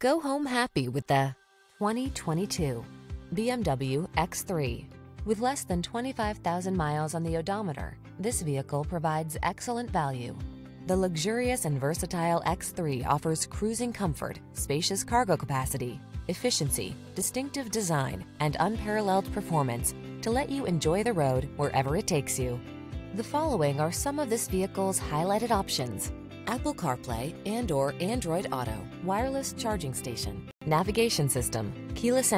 Go home happy with the 2022 BMW X3. With less than 25,000 miles on the odometer, this vehicle provides excellent value. The luxurious and versatile X3 offers cruising comfort, spacious cargo capacity, efficiency, distinctive design, and unparalleled performance to let you enjoy the road wherever it takes you. The following are some of this vehicle's highlighted options. Apple CarPlay and or Android Auto, wireless charging station, navigation system, keyless